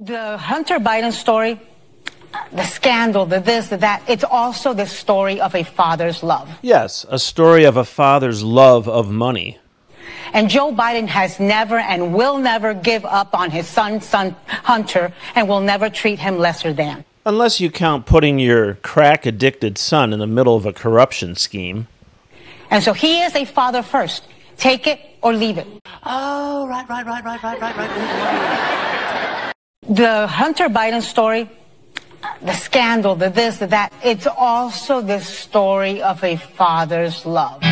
The Hunter Biden story, the scandal, the this, the that, it's also the story of a father's love. Yes, a story of a father's love of money. And Joe Biden has never and will never give up on his son, son Hunter, and will never treat him lesser than. Unless you count putting your crack addicted son in the middle of a corruption scheme. And so he is a father first. Take it or leave it. Oh, right, right, right, right, right, right, right. The Hunter Biden story, the scandal, the this, the that, it's also the story of a father's love.